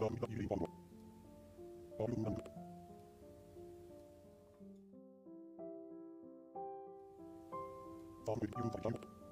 Thank you.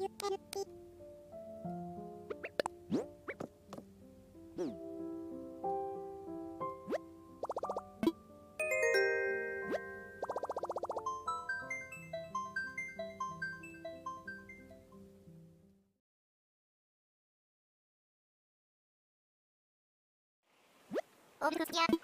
オブクスキア